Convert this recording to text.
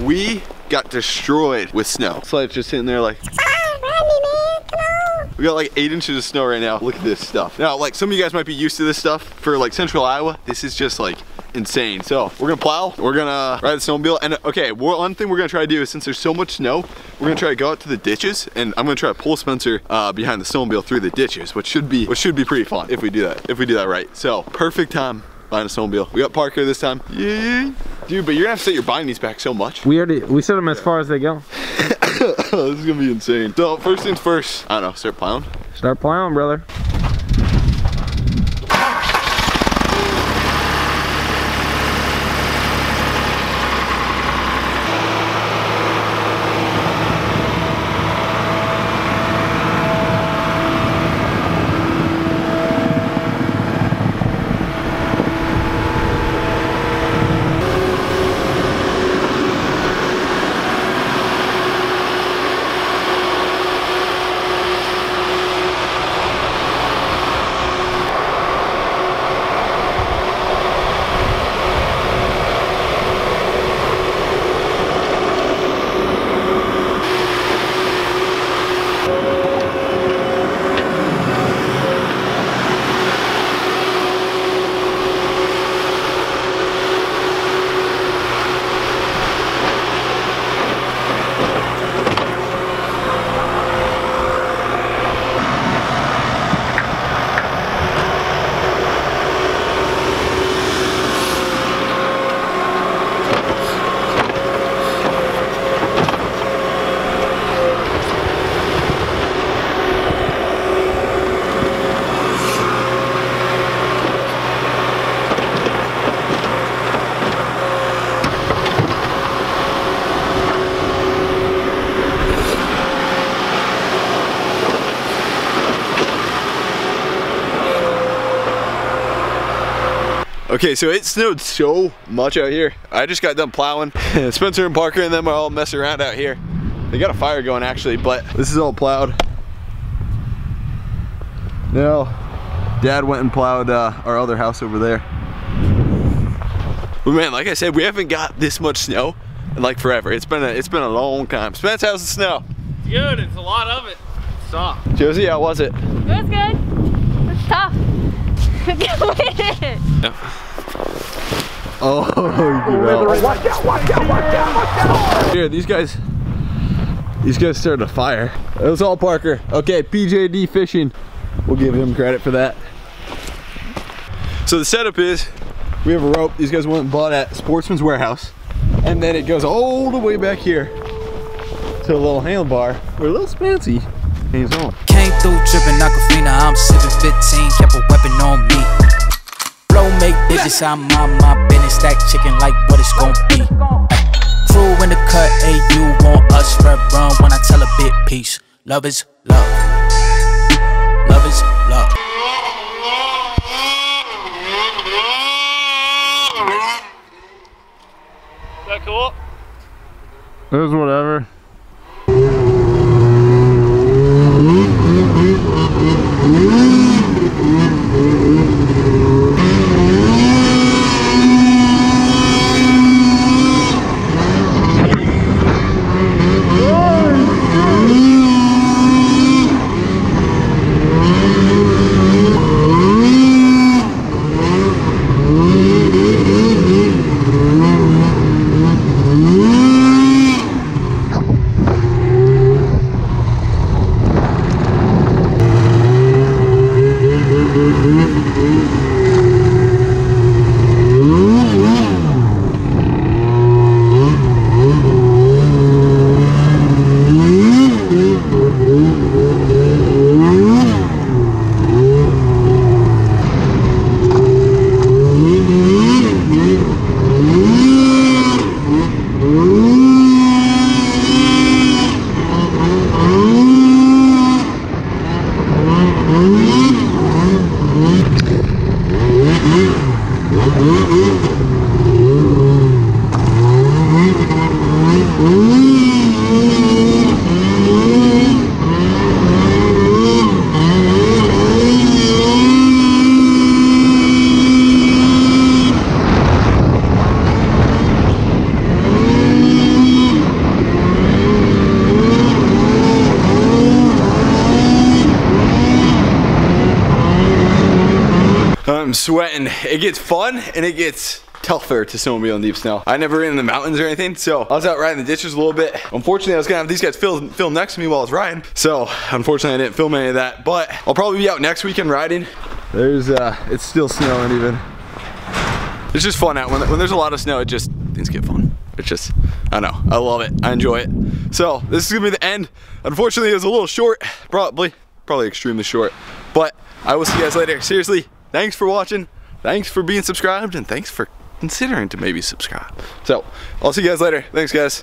we got destroyed with snow. Slide's just sitting there like, we got like eight inches of snow right now. Look at this stuff. Now, like some of you guys might be used to this stuff. For like central Iowa, this is just like insane. So we're gonna plow, we're gonna ride the snowmobile. And okay, one thing we're gonna try to do is since there's so much snow, we're gonna try to go out to the ditches and I'm gonna try to pull Spencer uh, behind the snowmobile through the ditches, which should be, which should be pretty fun if we do that, if we do that right. So perfect time buying a snowmobile. We got Parker this time. Yeah. Dude, but you're gonna have to set your bindings back so much. We already, we set them as far as they go. this is gonna be insane. So first things first, I don't know, start plowing. Start plowing, brother. Okay, so it snowed so much out here. I just got done plowing. Spencer and Parker and them are all messing around out here. They got a fire going actually, but this is all plowed. Now, Dad went and plowed uh, our other house over there. But man, like I said, we haven't got this much snow in like forever. It's been a, it's been a long time. Spence, how's the snow? Good, it's a lot of it. Soft. Josie, how was it? It was good. Tough. Oh, watch out, watch out, watch out, watch out! Here, these guys, these guys started a fire. It was all Parker. Okay, PJD Fishing. We'll give him credit for that. So the setup is, we have a rope. These guys went and bought at Sportsman's Warehouse. And then it goes all the way back here to a little handlebar where a little fancy hangs on. Came through dripping Aquafina, I'm sipping 15, kept a weapon on me. Flow make digits, I'm on my business, stack chicken like what it's gon' be. Crew in the cut, hey, you want us, red run when I tell a bit peace. Love is love. Love is love. Is that cool? It was whatever. Mm-hmm. Música Uhum. Sweating. It gets fun and it gets tougher to snowmobile in deep snow. I never ran in the mountains or anything, so I was out riding the ditches a little bit. Unfortunately, I was gonna have these guys film, film next to me while I was riding, so unfortunately I didn't film any of that, but I'll probably be out next weekend riding. There's, uh, it's still snowing even. It's just fun out, when, when there's a lot of snow, it just, things get fun. It's just, I know, I love it, I enjoy it. So, this is gonna be the end. Unfortunately, it was a little short, probably, probably extremely short, but I will see you guys later. Seriously, thanks for watching, thanks for being subscribed, and thanks for considering to maybe subscribe. So, I'll see you guys later. Thanks, guys.